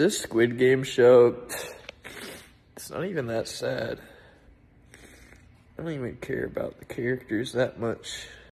this Squid Game show, it's not even that sad. I don't even care about the characters that much.